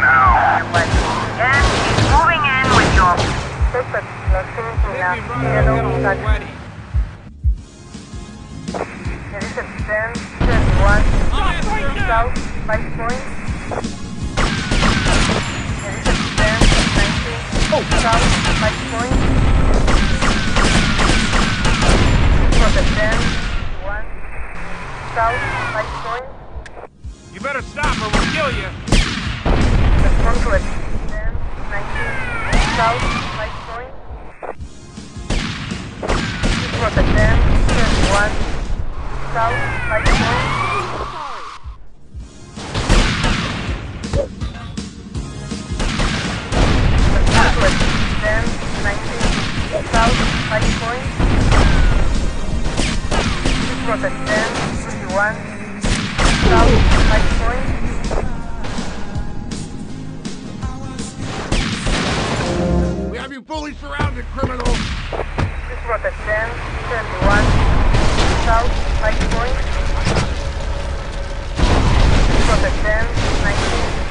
now. And he's moving in with your... There is a 1071 south, Vice Point. There is a 1019 south, Vice Point. You better stop or we'll kill you. We the South Point. you fully surrounded, criminal! This 10, 71, South Point. This 10, 19.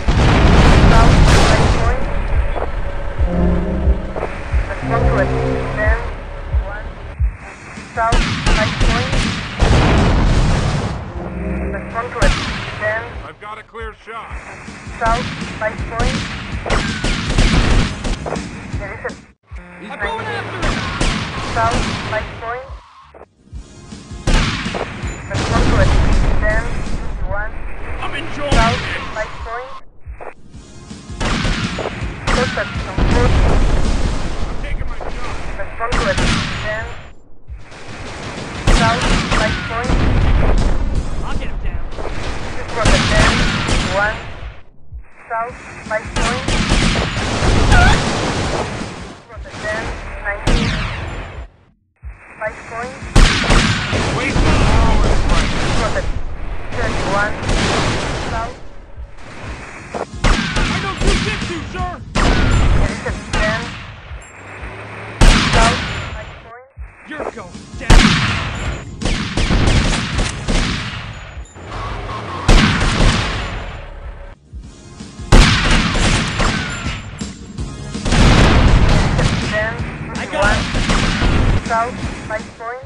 south, Vice Point.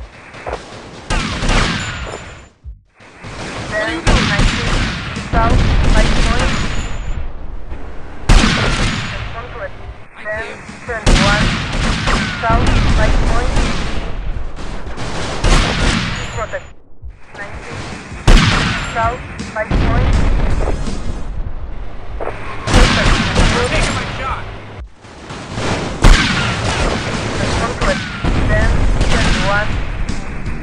Bearing 19, south, Vice Point. Conflict. 21, south, Vice Point. Protect. 19, south, Vice Point.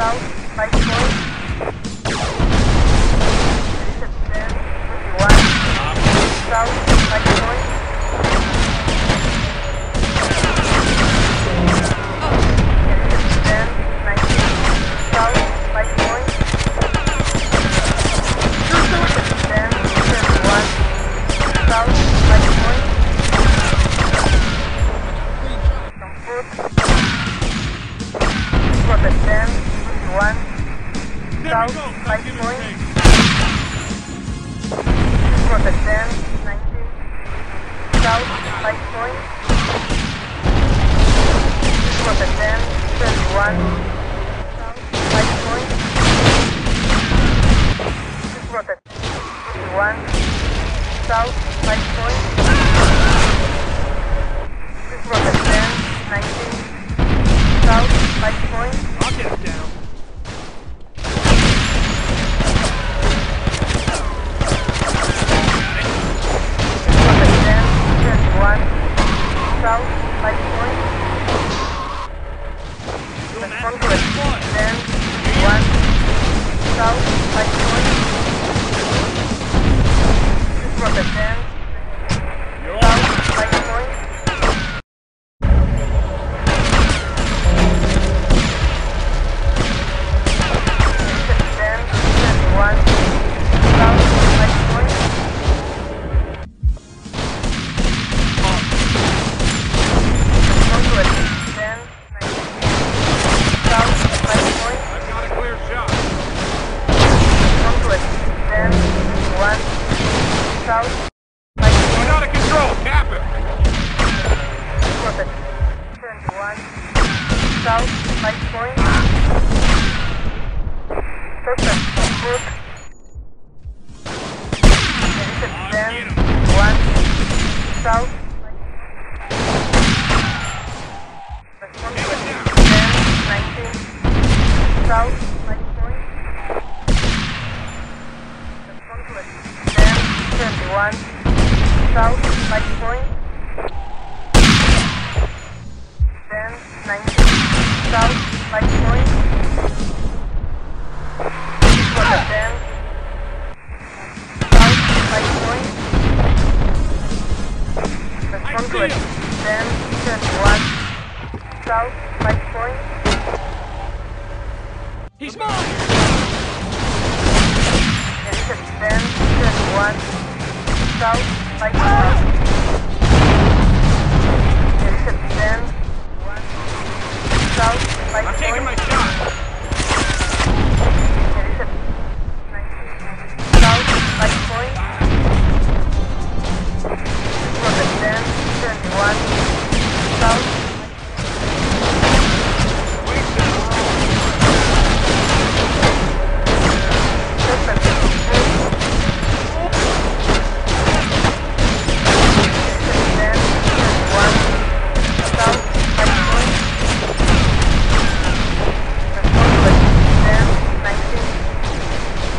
south, right Natal. south. We're out of control. Cap it. Rocket. Turn one. South. Light point. Perfect. Group. south, like north. It should be then. South, like north.